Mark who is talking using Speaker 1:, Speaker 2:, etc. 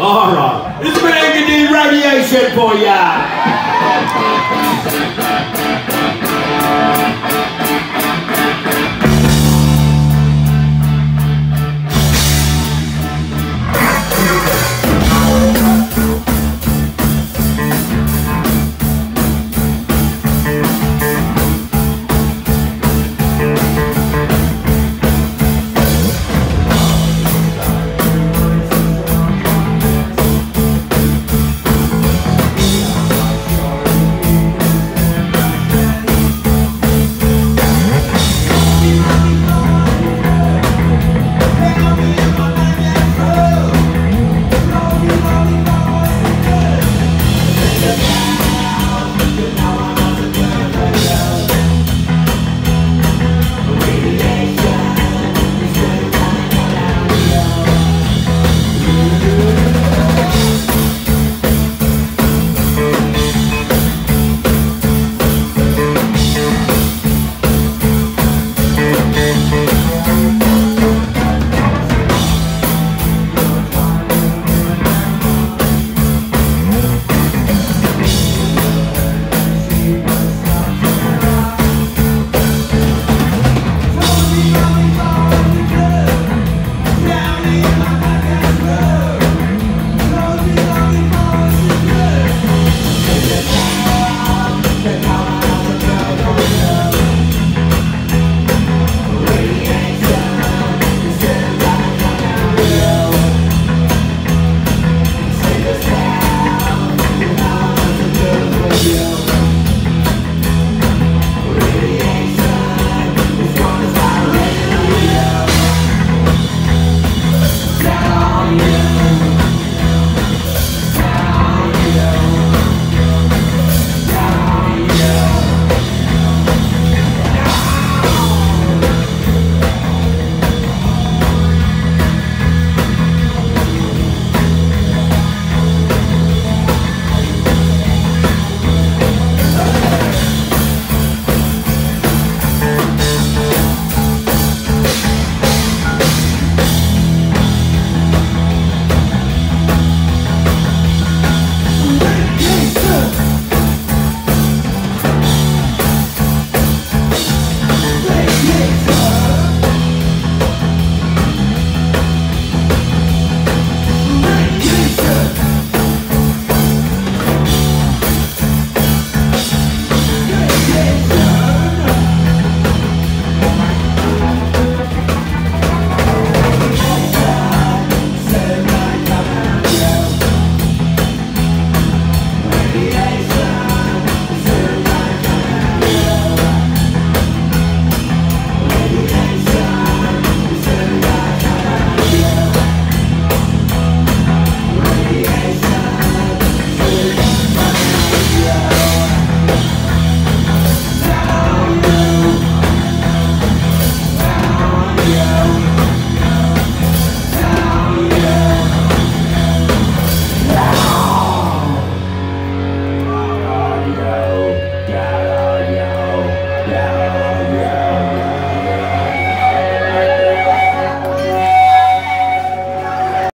Speaker 1: All right. This is an Engadine radiation for ya.